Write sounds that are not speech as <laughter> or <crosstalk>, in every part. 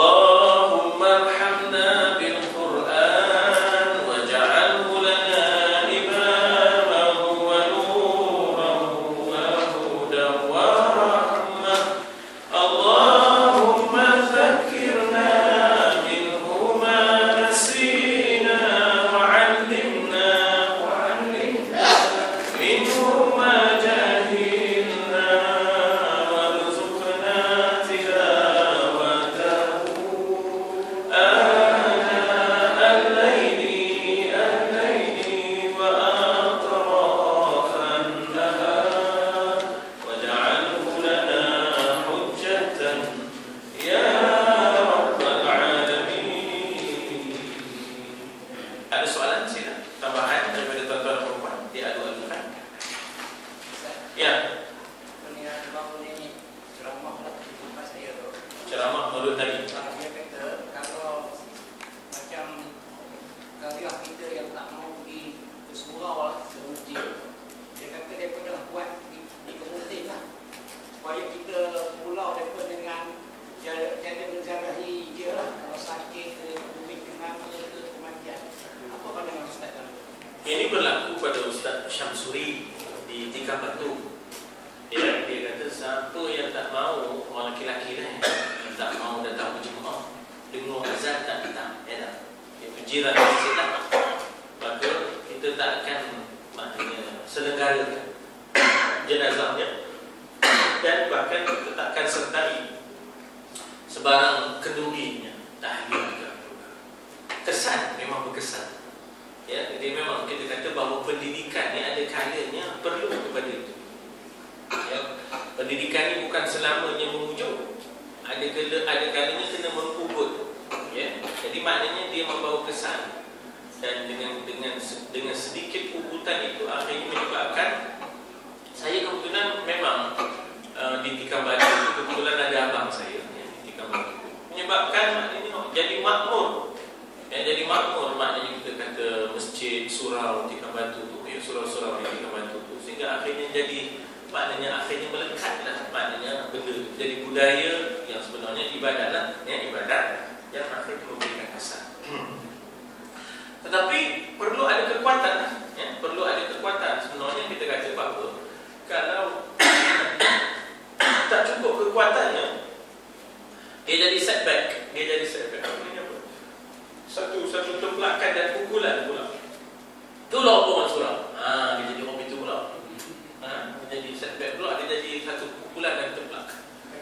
اللهم ارحمنا. Memang berkesan Ya, jadi memang kita kata bahawa pendidikan ni ada kalanya perlu kepada itu. Ya, pendidikan ni bukan selamanya memujuk. Ada kala ada kalanya kena mengubut. Ya, jadi maknanya dia membawa kesan dan dengan dengan dengan sedikit ubutan itu akhirnya menyebabkan saya kebetulan memang uh, di Tikam Batu itu kebetulan ada abang saya ya, di Tikam Batu menyebabkan maknanya jadi makmur yang jadi makmur maknanya kita kata masjid, surau, tikam batu tu, ya, surau-surau tikam batu tu. Sehingga akhirnya jadi maknanya akhirnya melekatlah maknanya benda. Jadi budaya yang sebenarnya ibadat lah, ya, ibadat yang akhirnya memberikan kesan. <clears throat> Tetapi perlu ada kekuatan, ya, perlu ada kekuatan. Sebenarnya kita kata bahawa kalau <coughs> tak cukup kekuatannya, dia jadi setback, dia jadi setback. Satu satu templakan dan pukulan pula. Itulah apa orang surau. Ha, dia jadi orang itu pula. Ha, dia jadi setback pula, dia jadi satu pukulan dan templak.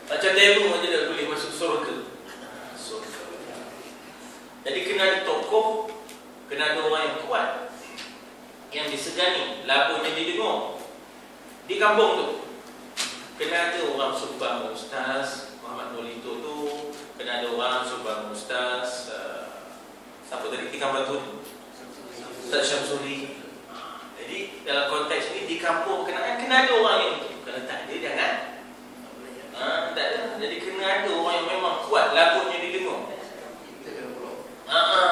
Macam demo aja dia boleh masuk surga. Surga. Jadi kena ada tokoh, kena ada orang yang kuat yang disegani, labunya didengar. Di kampung tu kena ada orang sumbang ustaz Muhammad Nolito tu, kena ada orang sumbang ustaz uh, Siapa tadi? Tikam batu ni? Ustaz Syamsuri Jadi dalam konteks ni di kampung kena, kena ada orang yang itu Kalau tak ada jangan ha, Tak ada. Jadi kena ada orang yang memang kuat Lagunya didengar ha, ha.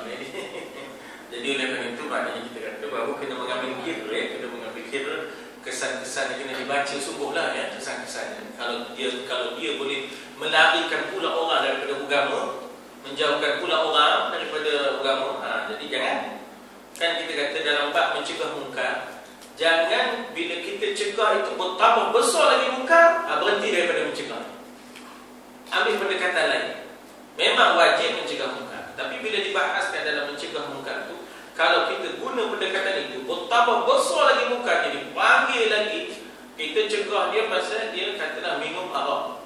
<laughs> Jadi, oleh kerana itu maknanya kita kata bahawa kena mengambil kira ya, Kena mengambil kira kesan-kesan yang kena dibaca sungguhlah ya kesan-kesannya kalau dia kalau dia boleh melarikan pula orang daripada agama menjauhkan pula orang daripada agama. Ha, jadi jangan kan kita kata dalam bab mencegah mungkar, jangan bila kita cegah itu bertambah besar lagi mungkar, ha, berhenti daripada mencegah. Ambil pendekatan lain. Memang wajib mencegah mungkar, tapi bila dibahaskan dalam mencegah mungkar itu, kalau kita guna pendekatan itu bertambah besar lagi mungkar, jadi panggil lagi kita cegah dia pasal dia katalah minum arak.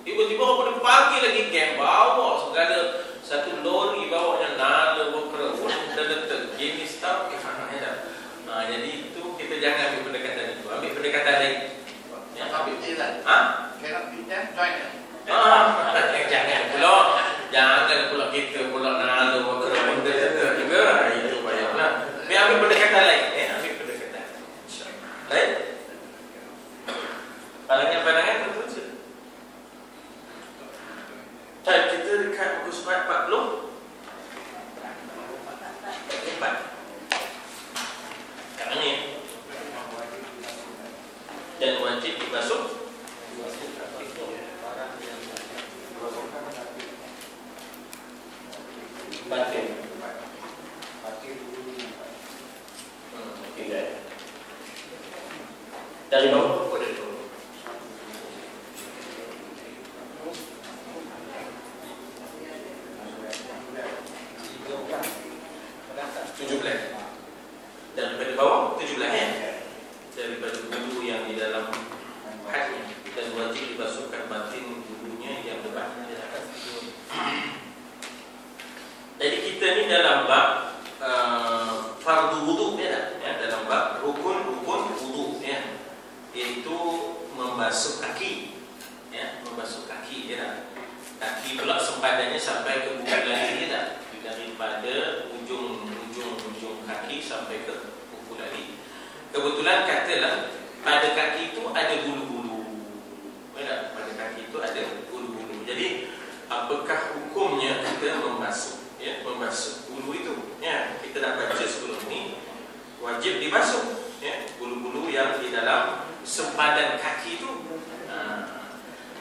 Ya. Tiba-tiba orang pada pagi lagi geng bawa segala satu lori bawa yang nada berkera dan letak jenis tau ha, jadi itu kita jangan ambil pendekatan itu. Ambil pendekatan lain. Ya, tapi tidak. ha? Kena pindah join. Ah, <laughs> jangan pula. Jangan pula kita pula nada berkera benda letak juga. Itu payahlah biar ambil pendekatan lain. Eh ambil pendekatan. Lain. Pandangan-pandangan tentu saja Baik, kita dekat muka surat 40 Empat Sekarang ni Dan wajib dibasuh batin. Pakai dulu. Hmm, okey guys. Dari bawah ke dari bawah? Tiga orang. Berdasar. 17. Daripada bawah 17 ya. Daripada bulu yang di dalam hadnya dan wajib dibasuhkan batin bulunya yang lebat. Jadi kita ni dalam bab uh, fardu wudu ya, tak? ya dalam bab rukun-rukun wudu ya iaitu membasuh kaki. Ya membasuh kaki ya tak? kaki pula sempadannya sampai ke lari ya tak? daripada ujung ujung ujung kaki sampai ke buku lari kebetulan katalah pada kaki itu ada bulu-bulu. Ya pada kaki itu ada bulu-bulu. Jadi apakah hukumnya kita membasuh? Ya membasuh bulu itu. Ya kita dah baca sebelum ni wajib dibasuh. Ya bulu-bulu yang di dalam sempadan kaki itu ha.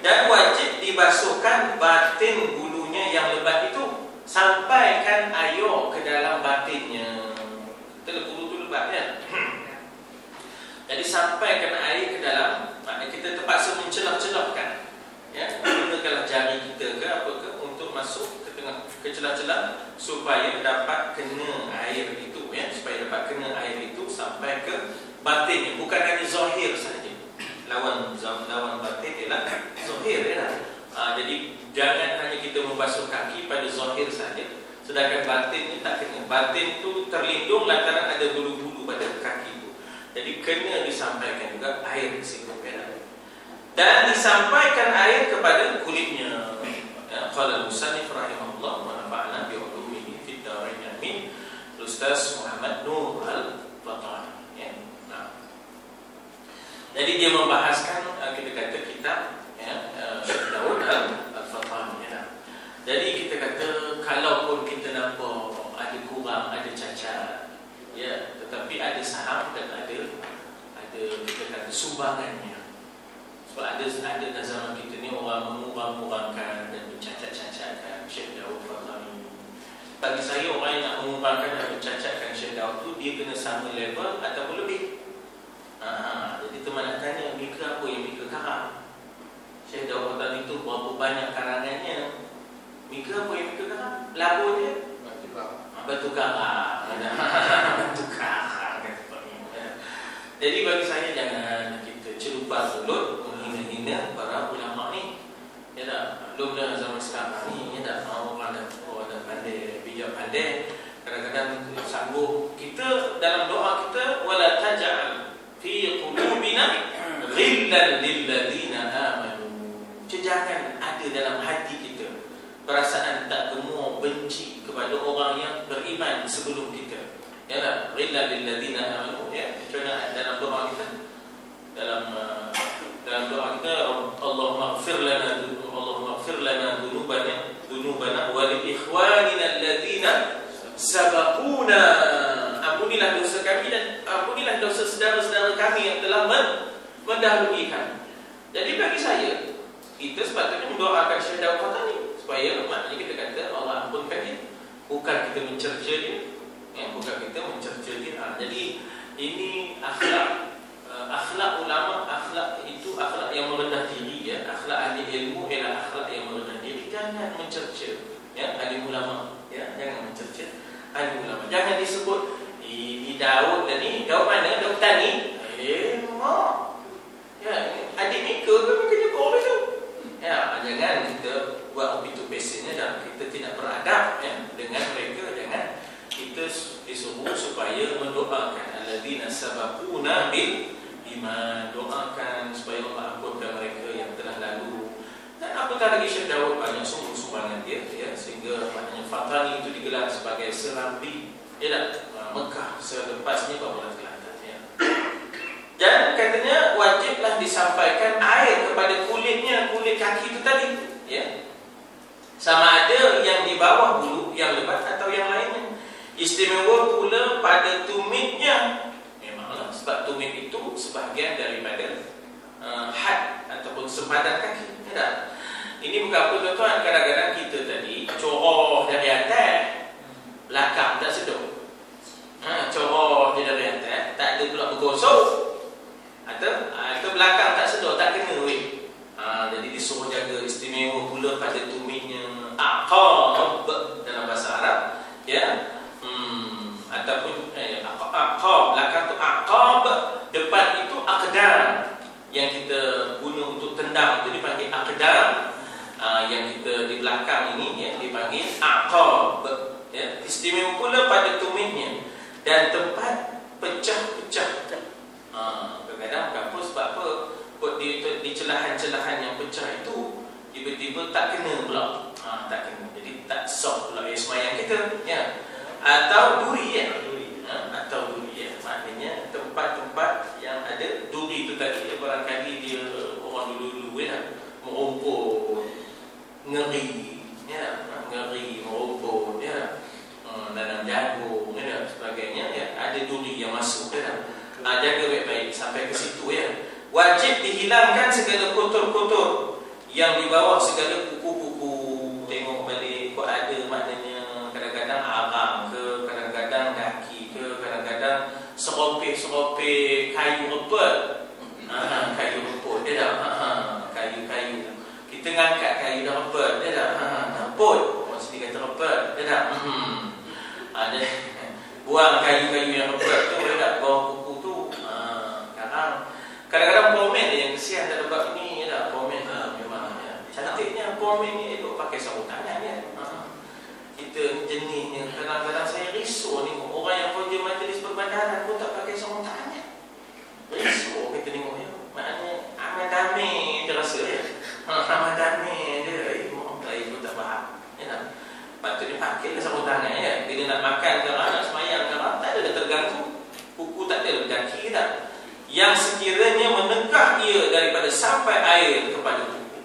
dan wajib dibasuhkan batin bulunya yang lebat itu sampaikan air ke dalam batinnya. Kita bulu tu lebat kan <coughs> jadi sampaikan air ke dalam maknanya kita terpaksa mencelah-celahkan ya? Gunakanlah jari kita ke apa ke untuk masuk ke tengah ke celah-celah supaya dapat kena air itu ya? Supaya dapat kena air itu sampai ke batinnya. Bukan hanya zahir saja lawan lawan batin ialah <coughs> zahir ya ha, jadi jangan hanya kita membasuh kaki pada zahir saja sedangkan batin ni tak kena batin tu terlindung lantaran ada bulu-bulu pada kaki itu jadi kena disampaikan juga air di situ ya dan disampaikan air kepada kulitnya. Ya, qala al-musannif rahimahullah wa nafa'ana bi ulumihi fid darain amin. Ustaz Muhammad Nur Al-Fatani. Ya. Nah. Jadi dia membahaskan uh, kita kata ya uh, Syekh Daud Al-Fatani ya. Jadi kita kata kalaupun kita nampak ada kurang, ada cacat ya, tetapi ada saham dan ada ada kita kata sumbangannya sebab ada ada dalam zaman kita ni orang mengurang-urangkan dan mencacat-cacatkan Syekh Daud Fatami. Bagi saya orang yang nak mengurangkan dan mencacatkan Syekh Daud tu dia kena sama level ataupun lebih. Ha, jadi teman nak tanya Mika apa yang Mika karang? Syekh Daud Fatami tu berapa banyak karangannya? Mika apa yang Mika karang? Lagu dia? Batu karang. Batu karang. Jadi bagi saya jangan kita celupa mulut menghina para ulama ni ya tak belum zaman sekarang ni ya tak orang dah orang dah pandai bijak pandai kadang-kadang sanggup kita dalam doa kita wala taj'al fi qulubina ghillan lil ladina jangan ada dalam hati kita. Perasaan tak gemuk benci kepada orang yang beriman sebelum kita. Ya tak ghillan lil ladina amanu ya. Macam dalam doa kita dalam uh, dalam doa kita Allahumma ighfir lana Allahumma ighfir lana dhunubana dhunubana wa li ikhwanina alladhina sabaquna. Ampunilah dosa kami dan ampunilah dosa saudara-saudara kami yang telah mendahului kami jadi bagi saya kita sepatutnya mendoakan Syekh Daud Fatani supaya maknanya kita kata Allah ampunkan dia. Bukan kita mencerca dia. Ya, bukan kita mencerca dia. Ha, jadi ini akhlak. Akhlak ulama akhlak itu akhlak yang merendah diri ya. Akhlak ahli ilmu ialah akhlak yang merendah diri. Jangan mencerca ya ahli ulama ya. Jangan mencerca ahli ulama. Jangan disebut ini Daud dan ni. Daud mana? Daud tani. Eh mak. Ya adik Mika ke? Makanya kau itu ya jangan kita buat begitu biasanya dan kita tidak beradab ya dengan mereka jangan kita disuruh supaya mendoakan. Alladzina sabaquna bil iman doakan supaya Allah ampunkan mereka yang telah lalu. Dan apatah lagi Syekh Daud banyak sumbangan dia ya sehingga maknanya Fatani itu digelar sebagai serambi. Ya tak Mekah selepasnya Kelantan ya dan katanya wajiblah disampaikan air kepada kulitnya kulit kaki itu tadi ya sama ada yang di bawah bulu yang lebat atau yang lainnya istimewa pula pada tumitnya sebab tumit itu sebahagian daripada uh, had ataupun sempadan kaki ya tak? ini bukan apa tuan-tuan kadang-kadang kita tadi coroh dari atas belakang tak sedut. Ha, coroh dia dari atas, tak ada pula bergosok. Atau, atau belakang tak sedut, tak kena weh. Ha, jadi disuruh jaga istimewa pula pada tumitnya aqab dalam bahasa Arab. Ya. Hmm, ataupun eh, aqab, belakang tu aqab, depan itu aqdam yang kita guna untuk tendang itu dipanggil aqdam. Uh, yang kita di belakang ini ya dipanggil aqab ya istimewa pula pada tumitnya dan tempat pecah-pecah. Ha, kadang-kadang kenapa sebab apa buat di, celahan-celahan yang pecah itu tiba-tiba tak kena pula. Ha, tak kena. Jadi tak soft pula ya semayang kita. Ya. Atau duri ya. Ha, atau duri ya. Maknanya tempat-tempat yang ada duri itu tadi ya, barangkali dia orang dulu-dulu ya merumput ngeri ya ngeri merumput ya Hmm, dalam jagung ya, sebagainya ya, ada duri yang masuk ya. Ha, jaga baik-baik sampai ke situ ya. Wajib dihilangkan segala kotor-kotor yang di bawah segala kuku-kuku. Tengok balik kok ada maknanya kadang-kadang aram ke, kadang-kadang kaki ke, kadang-kadang seropek-seropek kayu reput. Ha, <laughs> kayu reput dia dah. Ha, <laughs> kayu-kayu. Kita ngangkat kayu dah reput dia dah. Ha, reput. Orang sini kata reput dia dah. Hmm ada buang kayu-kayu yang berat tu dekat bawah kuku tu ha, kadang kadang-kadang komen yang kesian dalam bab ini ya dah komen ha, memang ya. cantiknya komen ni elok pakai sarung tangan ya ha. kita ni jenihnya kadang-kadang saya risau ni orang yang kerja majlis perbandaran pun tak pakai sarung tangan risau kita tengok ya maknanya amat damai dia rasa ya ha, amat damai dia eh, orang pun tak faham ya tak Patutnya pakai ke sarung tangan ya. Bila nak makan ke nak semayang ke tak ada dah terganggu. Kuku tak ada berkaki ke tak. Yang sekiranya menekah ia daripada sampai air kepada kuku.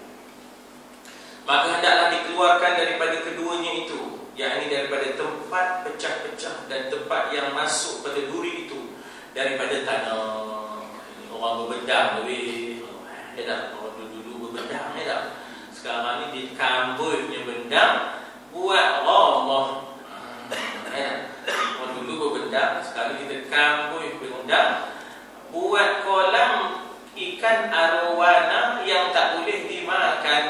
Maka hendaklah dikeluarkan daripada keduanya itu. Yang ini daripada tempat pecah-pecah dan tempat yang masuk pada duri itu. Daripada tanah. Orang berbedang lebih. Ya tak? Orang dulu-dulu berbedang ya tak? Sekarang ni di kampusnya bendang buat Allah ya. Orang dulu berbenda Sekali kita kampung berundang Buat kolam ikan arowana yang tak boleh dimakan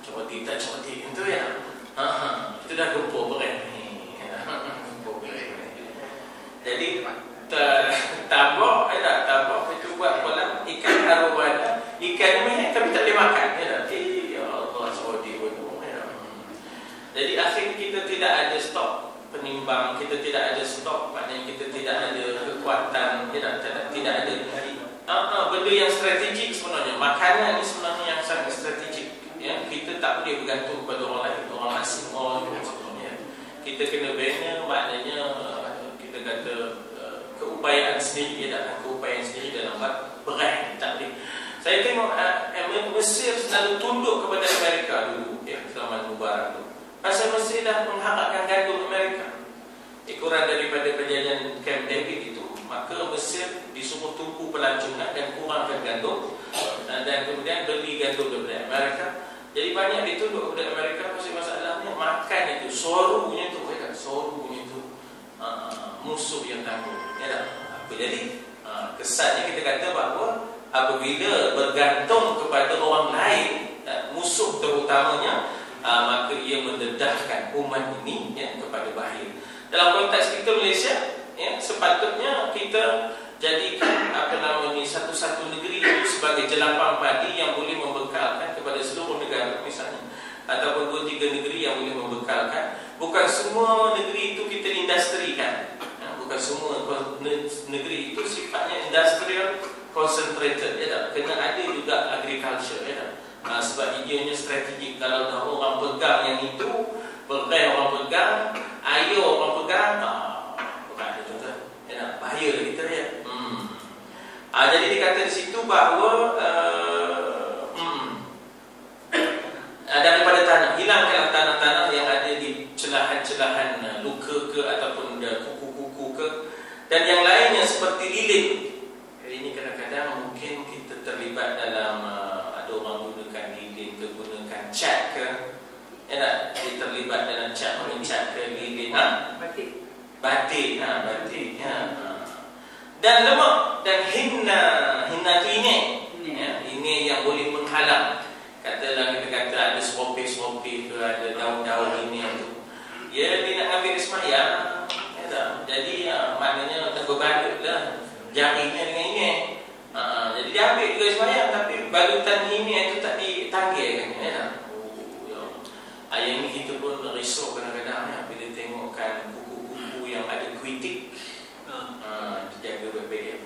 Coba tak coba itu ya ha, ha. Itu dah gempur berat Jadi Tambah eh tak tambah Itu buat kolam ikan arowana Ikan ni tapi tak boleh makan ya, Jadi akhirnya kita tidak ada stok penimbang, kita tidak ada stok, maknanya kita tidak ada kekuatan, tidak tidak, tidak ada uh, uh, benda yang strategik sebenarnya. Makanan ini sebenarnya yang sangat strategik. Ya, kita tak boleh bergantung kepada orang lain, orang asing, orang sebenarnya. Kita kena bina, maknanya uh, kita kata uh, sendiri, ya, dan keupayaan sendiri dalam berat, tak boleh. Saya tengok uh, Mesir selalu tunduk kepada Amerika dulu, ya, selama Mubarak dulu. Pasal Mesir dah mengharapkan gandum Amerika Ikuran daripada perjanjian Camp David itu Maka Mesir disuruh tumpu pelancongan dan kurangkan gandum Dan kemudian beli gandum daripada Amerika Jadi banyak ditunduk kepada Amerika Pasal masalahnya makan itu Sorunya itu kan? Sorunya itu uh, Musuh yang tangguh ya tak? Jadi uh, kesannya kita kata bahawa Apabila bergantung kepada orang lain uh, Musuh terutamanya uh, maka ia mendedahkan umat ini ya, kepada bahaya. Dalam konteks kita Malaysia, ya, sepatutnya kita jadikan apa nama ini satu-satu negeri itu sebagai jelapang padi yang boleh membekalkan kepada seluruh negara misalnya. Ataupun dua tiga negeri yang boleh membekalkan. Bukan semua negeri itu kita industrikan bukan semua negeri itu sifatnya industrial concentrated ya tak? kena ada juga agriculture ya tak? Ha, sebab ianya strategik kalau dah orang pegang yang itu Berkai orang pegang Air orang pegang ah, Bukan ada juga ya, Bahaya kita ya hmm. ha, Jadi dikata di situ bahawa uh, hmm, Daripada tanah Hilangkan tanah-tanah yang ada di Celahan-celahan luka ke Ataupun Dan yang lainnya seperti lilin Ini kadang-kadang mungkin kita terlibat dalam uh, cat ke ya tak dia terlibat dalam cat ni cat ke lilin ha? Batik. Batik, ha, batik, ha. ha. Dan lemak dan hinna, hinna tu ini, Ini. ya, ini yang boleh menghalang. Katalah kita kata ada seropi-seropi ke ada daun-daun ini tu. Ya, dia nak ambil semayang. Ya, tak? Jadi, ya, maknanya tak berbalik lah. Jarinya dengan ini. Ha, jadi dia ambil juga semayang tapi balutan ini itu tak ditanggil kan. Ya? Oh, ya. Ayah ini kita pun risau kadang-kadang ya, bila tengokkan buku-buku yang ada kritik Ha, jaga baik-baik ya.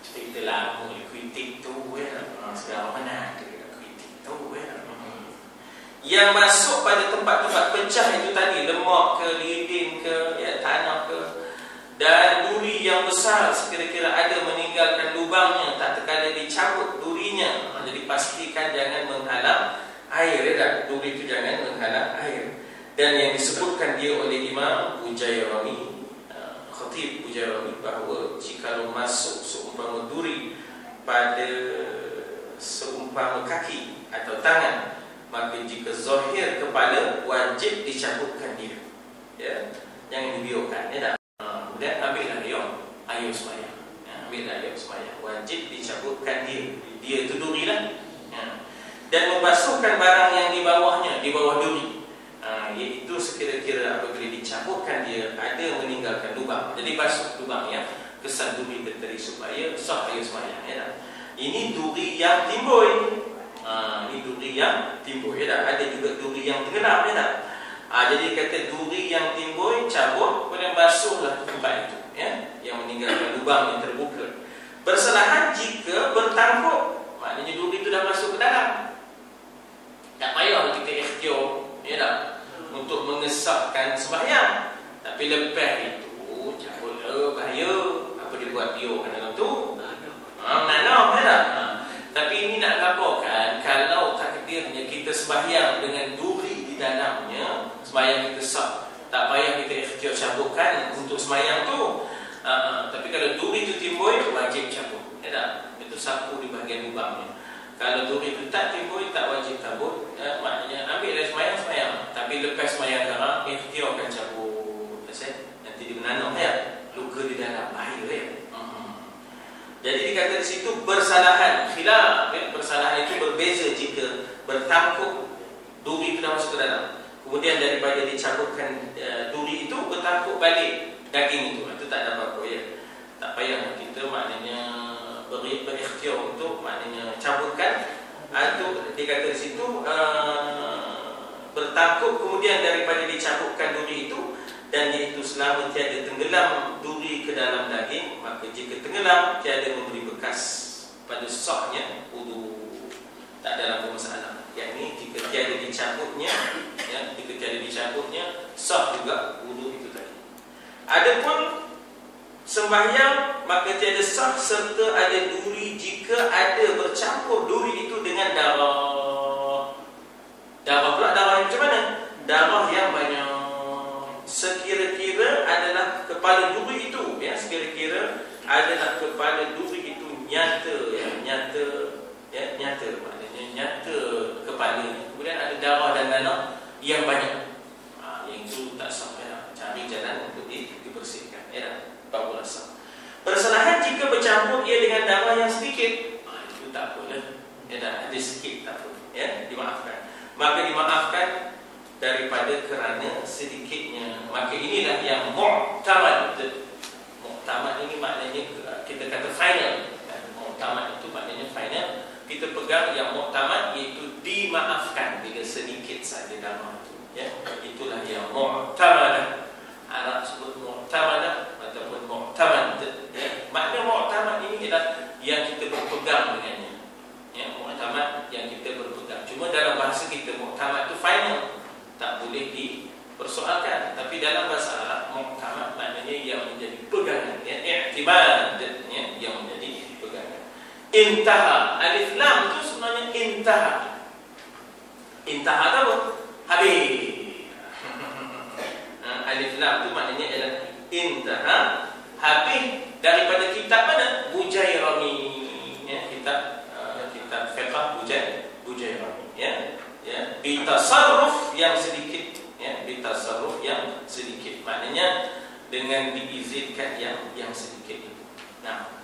Cerita lama kritik tu ya. Ha, sekarang mana ada kritik tu ya. Hmm. Yang masuk pada tempat-tempat pecah itu tadi lemak ke lidin ke ya tanah ke dan yang besar sekira-kira ada meninggalkan lubangnya tak terkala dicabut durinya. Jadi pastikan jangan menghalang air ya duri itu jangan menghalang air. Dan yang disebutkan dia oleh Imam Ujairami uh, Khatib Ujairami bahawa jika masuk seumpama duri pada seumpama kaki atau tangan maka jika zahir kepala wajib dicabutkan dia. Ya? Jangan dibiarkan ya tak? Kemudian ambillah ayam semayang ya, ambillah ayam semayang wajib dicabutkan dia dia itu duri lah ya. dan membasuhkan barang yang di bawahnya di bawah duri ha, iaitu sekira-kira apabila dicabutkan dia ada meninggalkan lubang jadi basuh lubang ya kesan duri berteri supaya sah ayam semayang ya tak? ini duri yang timbul ha, ini duri yang timbul ya tak? ada juga duri yang tenggelam ya tak? Ha, jadi kata duri yang timbul cabut kemudian basuhlah tempat itu ya yang meninggalkan lubang yang terbuka. Bersalahan jika bertangkup maknanya duri itu dah masuk ke dalam. Tak payah kita ikhtiar ya tak untuk mengesahkan sembahyang. Tapi lepas itu cabutlah bahaya apa dia buat dia kan dalam tu. Ha, nanam ya tak? Ha. Tapi ini nak laporkan kalau takdirnya kita sembahyang dengan duri di dalamnya sembahyang kita sah. Tak payah kita ikhtiar cabutkan untuk sembahyang tu. Uh, tapi kalau duri itu timbul, wajib cabut. Ya tak? Itu sapu di bahagian lubangnya. Kalau duri itu tak timbul, tak wajib cabut. Ya, maknanya ambil dari sembahyang, sembahyang. Tapi lepas sembahyang sekarang, ikhtiarkan cabut. Pasal nanti dia menanam ya. Luka di dalam bahaya ya. Hmm. Jadi dikata di situ bersalahan. Khilaf. Ya? Bersalahan itu berbeza jika bertangkup duri itu dah masuk ke dalam. Kemudian daripada dicabutkan uh, duri itu bertangkup balik daging itu. Itu tak ada apa-apa ya. Tak payah kita maknanya beri berikhtiar untuk maknanya cabutkan atau dikata di situ uh, bertangkup kemudian daripada dicabutkan duri itu dan iaitu selama tiada tenggelam duri ke dalam daging maka jika tenggelam tiada memberi bekas pada sahnya wudu tak apa masalah yakni jika tiada dicabutnya ya jika tiada dicabutnya sah juga wudu itu adapun sembahyang maka tiada sah serta ada duri jika ada bercampur duri itu dengan darah. Darah pula darah yang macam mana? Darah yang banyak. Sekira-kira adalah kepala duri itu ya. Sekira-kira adalah kepala duri itu nyata ya. Nyata ya nyata maknanya nyata kepala. Kemudian ada darah dan nanah yang banyak. Ha, yang itu tak sah ya. Cari jalan untuk di, dibersihkan. Ya baru sah bersalahan jika bercampur ia dengan darah yang sedikit ha, itu tak boleh ya dah ada sikit tak boleh ya dimaafkan. Maka dimaafkan daripada kerana sedikitnya. Maka inilah yang mu'tamad. Mu'tamad ini maknanya kita kata final. Mu'tamad itu maknanya final. Kita pegang yang mu'tamad iaitu dimaafkan bila sedikit saja darah itu ya itulah yang mu'tamad Arab sebut mu'tamad ataupun mu'tamad ya makna mu'tamad ini adalah yang kita berpegang dengannya ya mu'tamad yang kita berpegang cuma dalam bahasa kita mu'tamad itu final. Tak boleh dipersoalkan. Tapi dalam bahasa Arab mu'tamad maknanya yang menjadi pegangan ya. I'timad ya yang menjadi pegangan. Intaha. Alif lam tu sebenarnya intaha. Intaha apa? Habis. <laughs> Ha, alif lam tu maknanya adalah intaha. Habis daripada kitab mana? Bujairami. Ya kitab uh, kitab fiqh bujair bujairami ya ya. Bitasarruf yang sedikit. Ya bitasarruf yang sedikit. Maknanya dengan diizinkan yang yang sedikit itu. Nah,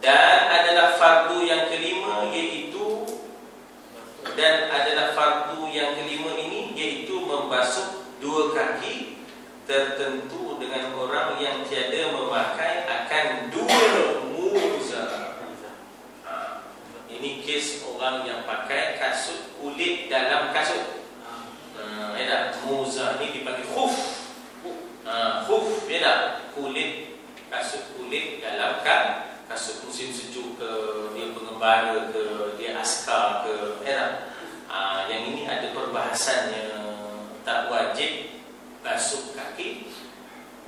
dan adalah fardu yang kelima iaitu dan adalah fardu yang kelima ini iaitu membasuh dua kaki tertentu dengan orang yang tiada memakai akan dua muza. Ha, ini kes orang yang pakai kasut kulit dalam kasut. Ha, ya muza ni dipanggil khuf. Ha, khuf ya tak? Kulit kasut kulit dalam kan kasut musim sejuk ke dia pengembara ke dia askar ke ya tak? Ha, yang ini ada perbahasannya tak wajib basuh kaki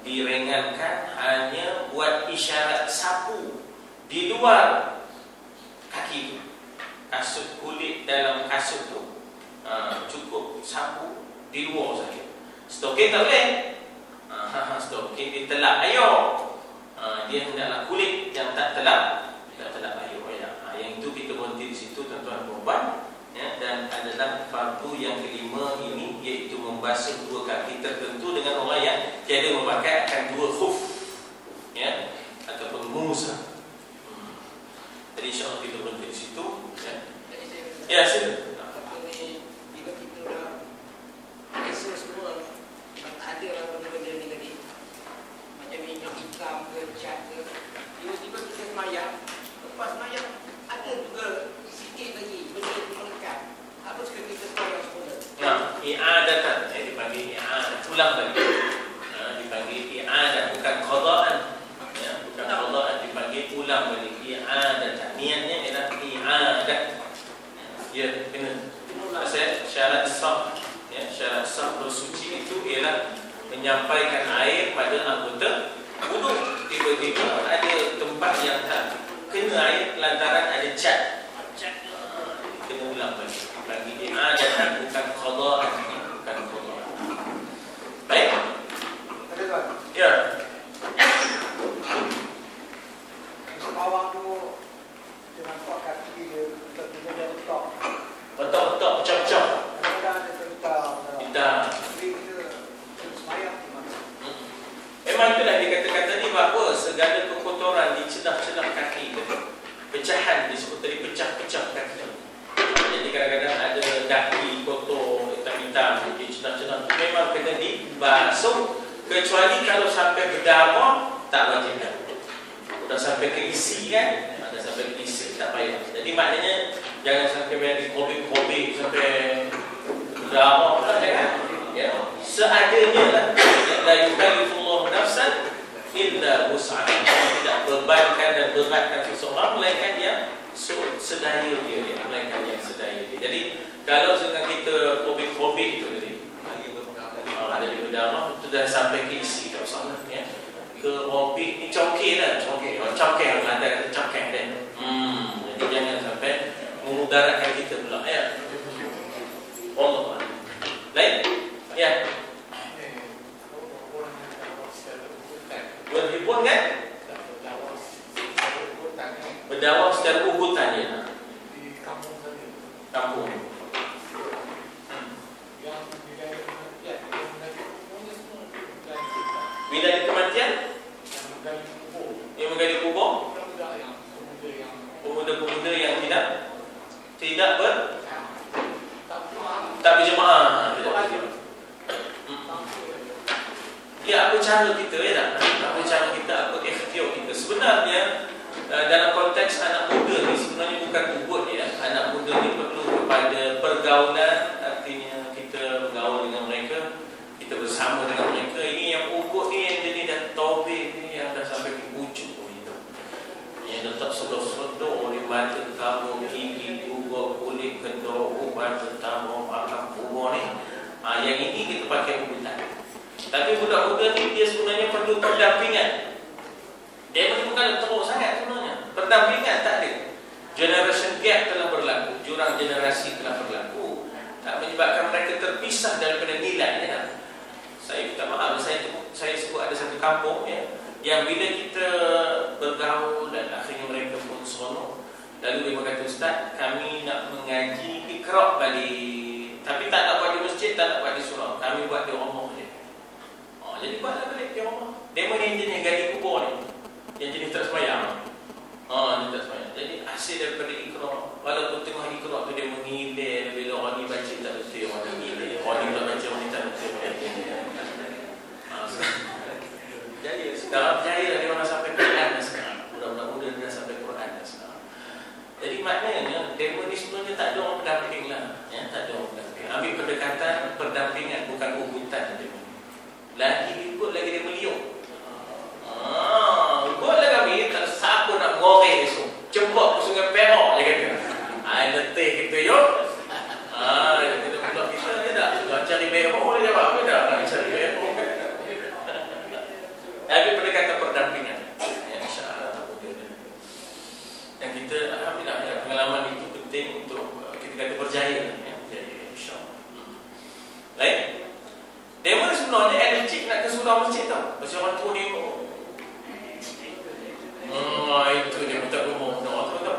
direngankan hanya buat isyarat sapu di luar kaki itu kasut kulit dalam kasut tu ha, cukup sapu di luar saja. Stokin tak boleh? Ha, <laughs> stokin dia telak air. Ha, dia hendaklah kulit yang tak telak tak telak air ya. ha, yang itu kita berhenti di situ tuan-tuan perempuan ya, dan adalah fardu yang kelima ini iaitu membasuh dua kaki tertentu dengan orang yang tiada memakai akan dua khuf. Ya ataupun musa. Hmm. jadi insyaAllah kita berhenti di situ ya, sila Bila kita dah Biasa semua Tak ada benda-benda ni tadi Macam minyak hitam ke cat ke Tiba-tiba kita semayang Lepas semayang Ada juga sikit lagi Benda yang melekat Apa suka kita tahu yang semula nah i'adatan eh, dipanggil i'adat ulang balik. Ha, dipanggil i'adat bukan qadaan. Ya bukan qadaan dipanggil ulang balik. I'adatan niatnya ialah i'adat ya kena. Pasal syarat sah ya, Syarat sah bersuci itu ialah Menyampaikan air pada anggota Wuduk. Tiba-tiba ada tempat yang tak Kena air lantaran ada cat. Ah, Kena ulang balik. Bagi dia ada bukan qada'an Bukan qada'an Baik. Ada tuan, Ya sembawang tu dia nampak kaki dia dia letak. Betul-betul Pecah-pecah semayang di mana? Memang itulah dia kata-kata ni bahawa segala kekotoran di celah-celah kaki pecahan disebut tadi pecah-pecah kaki. Jadi kadang-kadang ada daki kotor hitam-hitam di celah-celah memang kena dibasuh kecuali kalau sampai berdarah tak wajib dah. Sudah sampai ke isi kan? Ada sampai ke isi tak payah. Jadi maknanya jangan sampai main dikobik-kobik sampai berdarah lah jangan. Ya, seadanya lah. La yukallifullah nafsan illa wus'aha. Tidak bebankan dan beratkan seseorang melainkan yang so- sedaya dia, ya. melainkan yang sedaya dia. Jadi kalau dengan kita kobik-kobik itu tadi, ada di darah itu dah sampai ke isi tak usah lah, ya. Ke kobik ni cokek lah, cokek. Cokek lah, ada cokek dia. Hmm, jadi jangan sampai memudaratkan kita pula ya. Allah Lain? Ya. Berhimpun kan? Berdakwah secara ugutan ya. Kampung. Bila ada kematian, yang menggali kubur, pemuda-pemuda yang tidak tidak ber tak berjemaah. Ya, apa cara kita ya tak? Apa cara kita, apa ikhtiar kita Sebenarnya uh, dalam konteks anak muda ni sebenarnya bukan ubud ya Anak muda ni perlu kepada pergaulan Artinya kita bergaul dengan mereka Kita bersama dengan mereka Ini yang ubud ni yang jadi dah tobik ni Yang dah sampai ke ujung gitu. Yang tetap sedar-sedar di mata kamu Gigi, kedua, ubat, tertamu, makan, kubur ni ha, Yang ini kita pakai ubutan tapi budak-budak ni dia sebenarnya perlu pendampingan. Dia bukan teruk sangat sebenarnya. Pendampingan tak ada. Generation gap telah berlaku, jurang generasi telah berlaku. Tak menyebabkan mereka terpisah daripada nilai ya. Saya minta maaf, saya saya sebut ada satu kampung ya, yang bila kita bergaul dan akhirnya mereka pun seronok. Lalu dia berkata, Ustaz, kami nak mengaji ikhra' balik. Tapi tak nak buat di masjid, tak nak buat di surau. Kami buat di rumah je. Oh, jadi buatlah balik di rumah. Demo ni jenis gali kubur ni. Yang jenis tak semayang. Ni tak semayang. Jadi hasil daripada ikrar. Walaupun tengah ikrar tu dia mengilir. Bila orang ni baca tak betul. Orang ni mengilir. Orang ni tak baca orang ni tak betul. Jadi sekarang percaya lah dia orang sampai Quran dah sekarang. Budak-budak muda dia dah sampai Quran dah sekarang. Maknanya demo ni tak ada orang pendamping lah. Ya, tak ada orang pendamping. Ambil pendekatan pendampingan bukan ubutan. Lagi ikut lagi dia meliuk. Ah, ikut lah kami tak siapa nak ngorek esok. Cebok ke sungai Perak dia kata. Ah, letih kita yo. Ah, kata budak kita dia tak nak cari berok dia jawab apa dah nak cari berok. Tapi pendekatan pendampingan. Ya, insya-Allah tak boleh. Dan kita alhamdulillah ya, pengalaman itu penting untuk uh, kita kata berjaya ya. Jadi insya-Allah. Baik. Demo ni sebenarnya energik nak ke surau masjid tau. Macam orang tua demo. Hmm, itu dia minta rumah nak orang tua tau.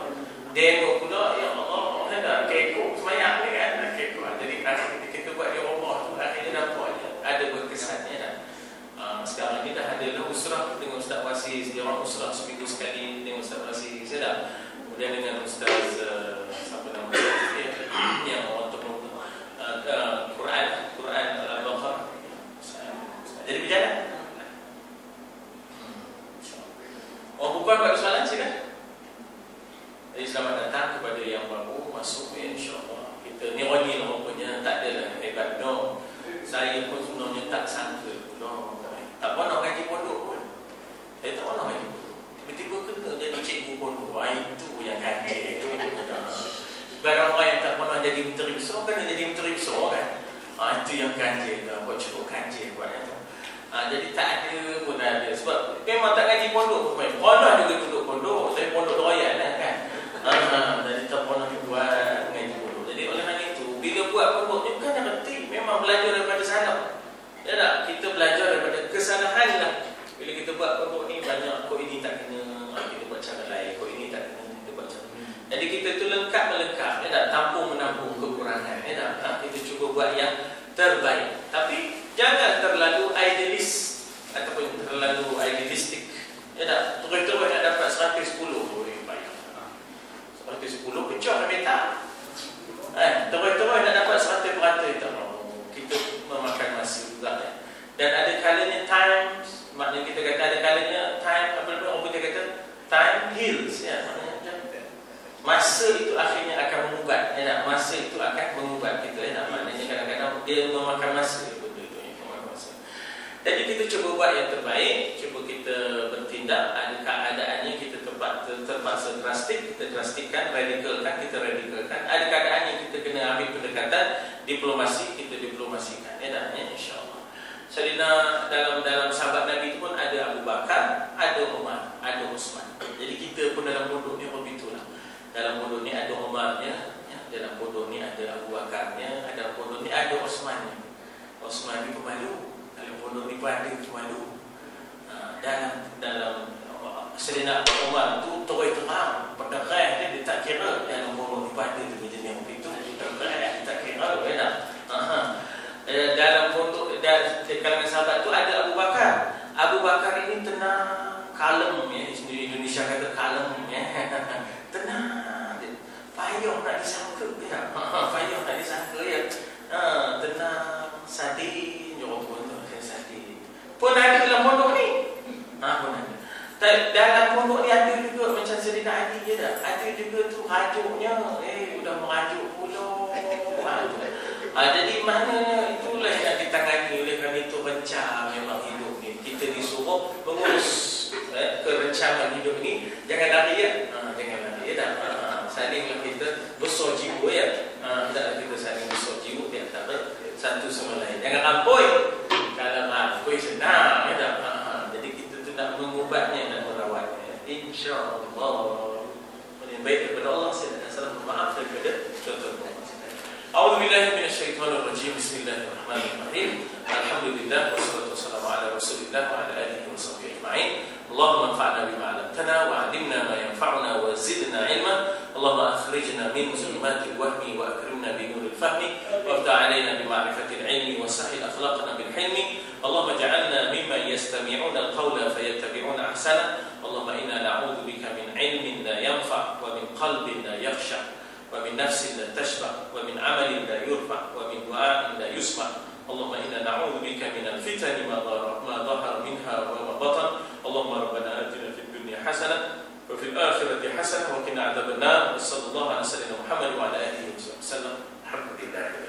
Demo pula, ya Allah, ada kekok semayang ni kan. Kekok. Jadi akhirnya kita buat di rumah tu, akhirnya nampak je. Ada berkesannya dah. Uh, sekarang ni dah ada lah usrah dengan Ustaz Wasis. Dia orang usrah seminggu sekali dengan Ustaz Wasis. Saya dah. Kemudian dengan Ustaz, uh, siapa nama dia? Yang orang tu uh, uh, Quran, Quran Al-Baqarah. Jadi berjalan. Oh, bukan pada soalan silakan. Jadi selamat datang kepada yang baru masuk ya insya-Allah. Kita ni orang ni lah punya tak ada lah hebat no. Saya pun sebenarnya tak sangka no. Tak pernah kaji pondok pun. Saya tak pernah kaji pondok. Tiba-tiba kena jadi cikgu pondok. Ah, itu yang kaji. Barang orang yang tak pernah jadi menteri besar kena jadi menteri besar kan. Ah, itu yang kaji. Buat cukup kaji buat itu. Ha, jadi tak ada pun ada Sebab memang tak ngaji pondok pun Pernah juga duduk pondok Saya pondok royal lah kan ha, ha, Jadi tak pernah buat ngaji pondok Jadi oleh kerana itu Bila buat pondok ni bukan yang penting Memang belajar daripada salah Ya tak? Kita belajar daripada kesalahan lah Bila kita buat pondok ni Banyak kok ini tak kena ha, Kita buat cara lain Kok ini tak kena Kita buat cara Jadi kita tu lengkap melengkap Ya tak? Tampung menampung kekurangan Ya tak? Ha, kita cuba buat yang terbaik Tapi jangan terlalu idealis ataupun terlalu idealistik. Ya tak? Terus-terus nak dapat 110 boleh bayar. 110 pecah dah minta. Eh, terus-terus nak dapat 100% tak mau. Kita memakan masa juga ya. Dan ada kalanya time, maknanya kita kata ada kalanya time apa nama orang putih kata time heals ya. Maknanya macam masa itu akhirnya akan mengubat ya tak? masa itu akan mengubat kita ya tak? maknanya kadang-kadang dia memakan masa betul itu ya, memakan masa jadi kita cuba buat yang terbaik cuba kita bertindak ada keadaannya kita terpaksa, terpaksa drastik kita drastikkan radikalkan kita radikalkan ada keadaannya kita kena ambil pendekatan diplomasi kita diplomasikan ya tak? ya insyaAllah Salina dalam dalam sahabat Nabi itu pun ada Abu Bakar, ada Umar, ada Utsman. Jadi kita pun dalam bodoh ni begitulah. Dalam bodoh ni ada Umarnya, ya. dalam bodoh ni ada Abu Bakarnya, ada bodoh ni ada Utsmannya. Utsman ni pemalu, dalam bodoh ni pun ada pemalu. Ha, dalam dalam Selina Umar tu terus terang, pendekat dia dia tak kira dalam bodoh ni pun ada tu jenis yang begitu. Dia tak kira, tak? Aha. Eh, dalam dan di kalangan sahabat tu ada Abu Bakar. Abu Bakar ini kalem ya. Di Indonesia kata kalem ya. tenang. Dia Payah nak disangka ya. Payah nak disangka ya. Ha, tenang, sadin, ya Allah tu kan sadin. Pun ada dalam pondok ni. Ha, pun ada. Ta- Dalam pondok ni ada juga macam Serina Ali je dah. Ada juga tu rajuknya. Eh, udah merajuk pula. Ha, tu. Ha, jadi maknanya itulah yang nak ditangani oleh kerana itu rencana memang hidup ni. Kita disuruh mengurus eh, kerencangan hidup ni. Jangan lari ya. Ha, jangan lari ya dah. Ha, ha, salinglah kita besar jiwa ya. Ha, hendaklah kita saling besar jiwa di antara satu sama lain. Jangan ampoi. Kalau ampoi senang ya dah. Ha, ha, jadi kita tu nak mengubatnya dan merawatnya. InsyaAllah. Yang baik daripada Allah saya nak salam maaf daripada contoh أعوذ بالله من الشيطان الرجيم بسم الله الرحمن الرحيم الحمد لله والصلاة والسلام على رسول الله وعلى آله وصحبه أجمعين اللهم انفعنا بما علمتنا وعلمنا ما ينفعنا وزدنا علما اللهم أخرجنا من ظلمات الوهم يخشع ومن نفس لا تشبع ومن عمل لا يرفع ومن دعاء لا يسمع. اللهم إنا نعوذ بك من الفتن ما ظهر منها وما بطن. اللهم ربنا آتنا في الدنيا حسنة وفي الآخرة حسنة وقنا عذاب النار. وصلى الله على سيدنا محمد وعلى آله وصحبه وسلم. الحمد لله